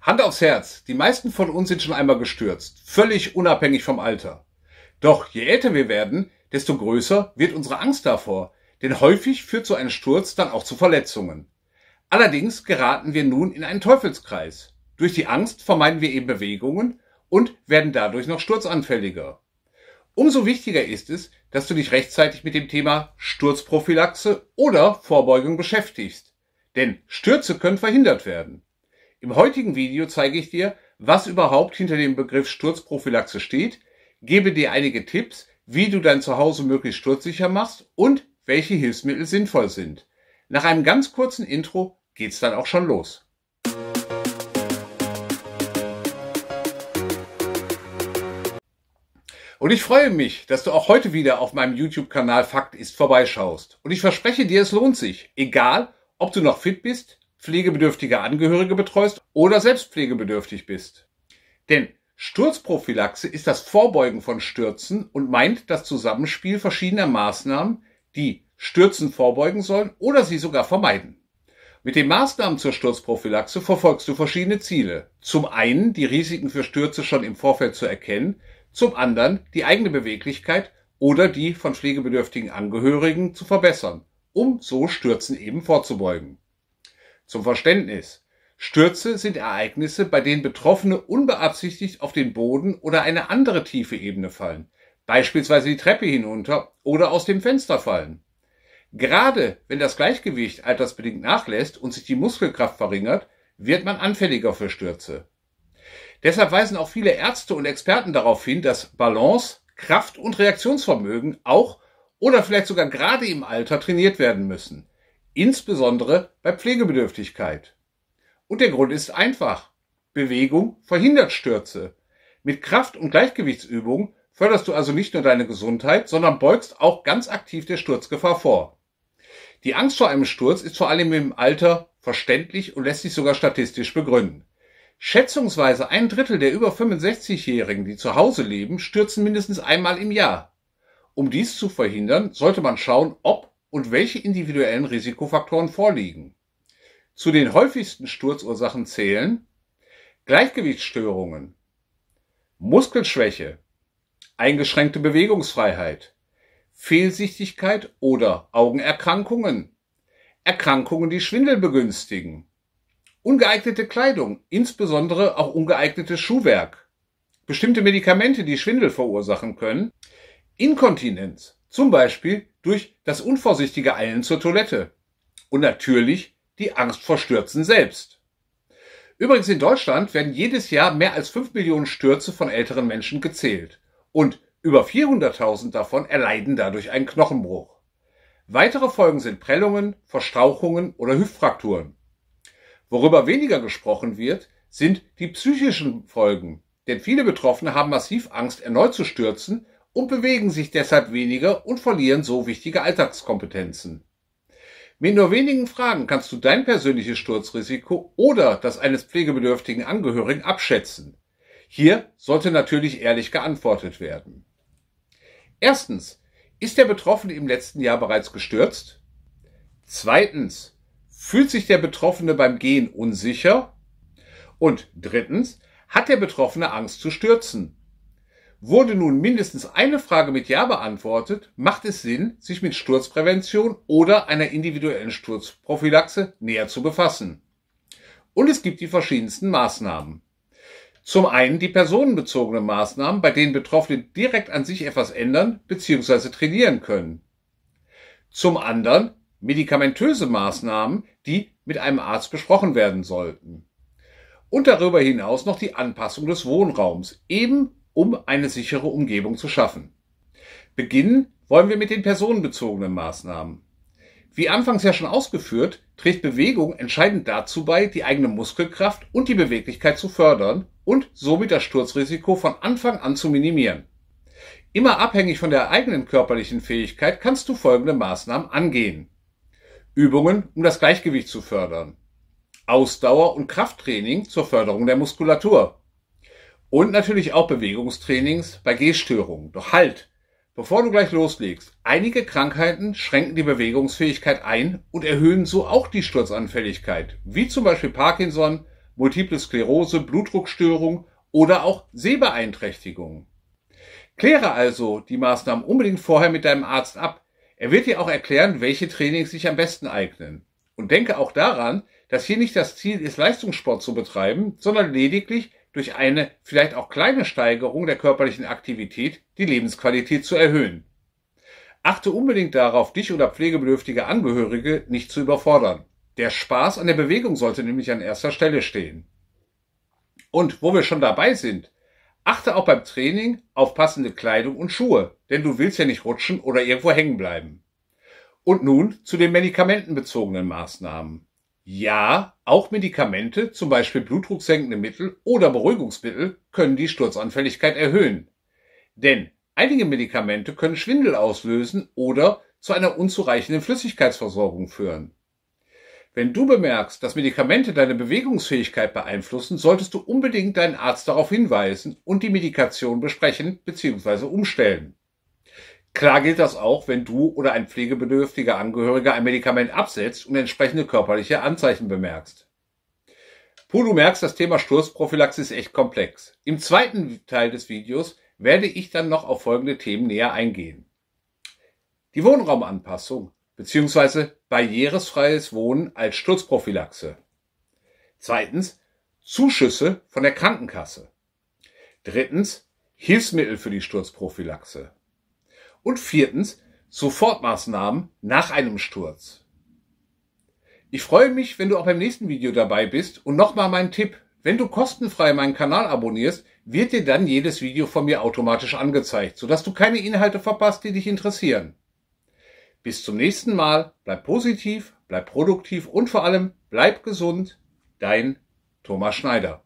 Hand aufs Herz, die meisten von uns sind schon einmal gestürzt, völlig unabhängig vom Alter. Doch je älter wir werden, desto größer wird unsere Angst davor, denn häufig führt so ein Sturz dann auch zu Verletzungen. Allerdings geraten wir nun in einen Teufelskreis. Durch die Angst vermeiden wir eben Bewegungen und werden dadurch noch sturzanfälliger. Umso wichtiger ist es, dass du dich rechtzeitig mit dem Thema Sturzprophylaxe oder Vorbeugung beschäftigst. Denn Stürze können verhindert werden. Im heutigen Video zeige ich dir, was überhaupt hinter dem Begriff Sturzprophylaxe steht, gebe dir einige Tipps, wie du dein Zuhause möglichst sturzsicher machst und welche Hilfsmittel sinnvoll sind. Nach einem ganz kurzen Intro geht's dann auch schon los. Und ich freue mich, dass du auch heute wieder auf meinem YouTube-Kanal Fakt ist vorbeischaust. Und ich verspreche dir, es lohnt sich. Egal, ob du noch fit bist, pflegebedürftige Angehörige betreust oder selbst pflegebedürftig bist. Denn Sturzprophylaxe ist das Vorbeugen von Stürzen und meint das Zusammenspiel verschiedener Maßnahmen, die Stürzen vorbeugen sollen oder sie sogar vermeiden. Mit den Maßnahmen zur Sturzprophylaxe verfolgst du verschiedene Ziele. Zum einen die Risiken für Stürze schon im Vorfeld zu erkennen, zum anderen die eigene Beweglichkeit oder die von pflegebedürftigen Angehörigen zu verbessern, um so Stürzen eben vorzubeugen. Zum Verständnis. Stürze sind Ereignisse, bei denen Betroffene unbeabsichtigt auf den Boden oder eine andere tiefe Ebene fallen, beispielsweise die Treppe hinunter oder aus dem Fenster fallen. Gerade wenn das Gleichgewicht altersbedingt nachlässt und sich die Muskelkraft verringert, wird man anfälliger für Stürze. Deshalb weisen auch viele Ärzte und Experten darauf hin, dass Balance, Kraft und Reaktionsvermögen auch oder vielleicht sogar gerade im Alter trainiert werden müssen. Insbesondere bei Pflegebedürftigkeit. Und der Grund ist einfach. Bewegung verhindert Stürze. Mit Kraft- und Gleichgewichtsübungen förderst du also nicht nur deine Gesundheit, sondern beugst auch ganz aktiv der Sturzgefahr vor. Die Angst vor einem Sturz ist vor allem im Alter verständlich und lässt sich sogar statistisch begründen. Schätzungsweise ein Drittel der über 65-Jährigen, die zu Hause leben, stürzen mindestens einmal im Jahr. Um dies zu verhindern, sollte man schauen, ob und welche individuellen Risikofaktoren vorliegen. Zu den häufigsten Sturzursachen zählen Gleichgewichtsstörungen, Muskelschwäche, eingeschränkte Bewegungsfreiheit, Fehlsichtigkeit oder Augenerkrankungen, Erkrankungen, die Schwindel begünstigen, Ungeeignete Kleidung, insbesondere auch ungeeignetes Schuhwerk. Bestimmte Medikamente, die Schwindel verursachen können. Inkontinenz, zum Beispiel durch das unvorsichtige Eilen zur Toilette. Und natürlich die Angst vor Stürzen selbst. Übrigens in Deutschland werden jedes Jahr mehr als 5 Millionen Stürze von älteren Menschen gezählt. Und über 400.000 davon erleiden dadurch einen Knochenbruch. Weitere Folgen sind Prellungen, Verstrauchungen oder Hüftfrakturen. Worüber weniger gesprochen wird, sind die psychischen Folgen. Denn viele Betroffene haben massiv Angst, erneut zu stürzen und bewegen sich deshalb weniger und verlieren so wichtige Alltagskompetenzen. Mit nur wenigen Fragen kannst du dein persönliches Sturzrisiko oder das eines pflegebedürftigen Angehörigen abschätzen. Hier sollte natürlich ehrlich geantwortet werden. Erstens, ist der Betroffene im letzten Jahr bereits gestürzt? Zweitens, Fühlt sich der Betroffene beim Gehen unsicher? Und drittens, hat der Betroffene Angst zu stürzen? Wurde nun mindestens eine Frage mit Ja beantwortet, macht es Sinn, sich mit Sturzprävention oder einer individuellen Sturzprophylaxe näher zu befassen. Und es gibt die verschiedensten Maßnahmen. Zum einen die personenbezogenen Maßnahmen, bei denen Betroffene direkt an sich etwas ändern bzw. trainieren können. Zum anderen medikamentöse Maßnahmen, die mit einem Arzt besprochen werden sollten. Und darüber hinaus noch die Anpassung des Wohnraums, eben um eine sichere Umgebung zu schaffen. Beginnen wollen wir mit den personenbezogenen Maßnahmen. Wie anfangs ja schon ausgeführt, trägt Bewegung entscheidend dazu bei, die eigene Muskelkraft und die Beweglichkeit zu fördern und somit das Sturzrisiko von Anfang an zu minimieren. Immer abhängig von der eigenen körperlichen Fähigkeit kannst du folgende Maßnahmen angehen. Übungen, um das Gleichgewicht zu fördern. Ausdauer- und Krafttraining zur Förderung der Muskulatur. Und natürlich auch Bewegungstrainings bei Gehstörungen. Doch halt, bevor du gleich loslegst, einige Krankheiten schränken die Bewegungsfähigkeit ein und erhöhen so auch die Sturzanfälligkeit, wie zum Beispiel Parkinson, Multiple Sklerose, Blutdruckstörung oder auch Sehbeeinträchtigung. Kläre also die Maßnahmen unbedingt vorher mit deinem Arzt ab. Er wird dir auch erklären, welche Trainings sich am besten eignen. Und denke auch daran, dass hier nicht das Ziel ist, Leistungssport zu betreiben, sondern lediglich durch eine vielleicht auch kleine Steigerung der körperlichen Aktivität die Lebensqualität zu erhöhen. Achte unbedingt darauf, dich oder pflegebedürftige Angehörige nicht zu überfordern. Der Spaß an der Bewegung sollte nämlich an erster Stelle stehen. Und wo wir schon dabei sind, achte auch beim Training auf passende Kleidung und Schuhe, denn du willst ja nicht rutschen oder irgendwo hängen bleiben. Und nun zu den medikamentenbezogenen Maßnahmen. Ja, auch Medikamente, zum Beispiel blutdrucksenkende Mittel oder Beruhigungsmittel, können die Sturzanfälligkeit erhöhen. Denn einige Medikamente können Schwindel auslösen oder zu einer unzureichenden Flüssigkeitsversorgung führen. Wenn du bemerkst, dass Medikamente deine Bewegungsfähigkeit beeinflussen, solltest du unbedingt deinen Arzt darauf hinweisen und die Medikation besprechen bzw. umstellen. Klar gilt das auch, wenn du oder ein pflegebedürftiger Angehöriger ein Medikament absetzt und entsprechende körperliche Anzeichen bemerkst. Puh, du merkst, das Thema Sturzprophylaxe ist echt komplex. Im zweiten Teil des Videos werde ich dann noch auf folgende Themen näher eingehen. Die Wohnraumanpassung bzw. barrieresfreies Wohnen als Sturzprophylaxe. Zweitens Zuschüsse von der Krankenkasse. Drittens Hilfsmittel für die Sturzprophylaxe. Und viertens, Sofortmaßnahmen nach einem Sturz. Ich freue mich, wenn du auch beim nächsten Video dabei bist und nochmal mein Tipp. Wenn du kostenfrei meinen Kanal abonnierst, wird dir dann jedes Video von mir automatisch angezeigt, sodass du keine Inhalte verpasst, die dich interessieren. Bis zum nächsten Mal, bleib positiv, bleib produktiv und vor allem bleib gesund. Dein Thomas Schneider.